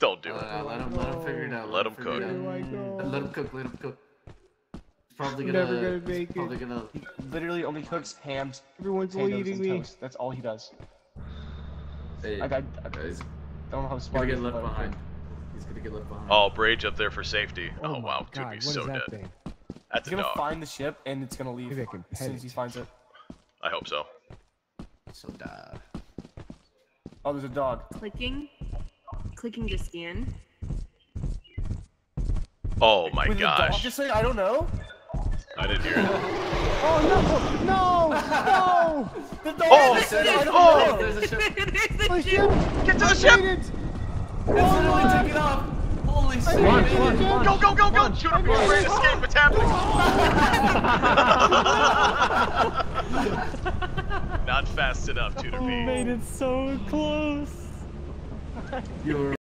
Don't do Uh, it. let him, let him figure it out. Let him cook. out. Where do I go? Let him cook. Let him cook. He's probably gonna. never gonna he's make it. probably gonna. He literally only cooks hams, Everyone's potatoes, leading and me. toast. That's all he does. Hey, I, I, I guys, don't know how gonna smart he get left behind. He's gonna get left behind. Oh, Brage up there for safety. Oh, my wow, God, dude, what he's is so that dead. thing? That's He's a gonna dog. find the ship and it's gonna leave Maybe I can as soon as he finds it. I hope so. So die. Oh, there's a dog. Clicking. Clicking to scan. Oh my Wait, did the gosh. just say I don't know? I didn't hear it. Oh no! No! No! The dog Oh! just said I don't Oh! know. There's a ship. There's a ship! ship. Get to the ship! made it! It's oh, literally taking off. Holy shit! made man. it, Jim. Go, go, go, go! Shoot him, great escape, it's happening! Not fast enough, Tutor We oh, P. made it so close! You're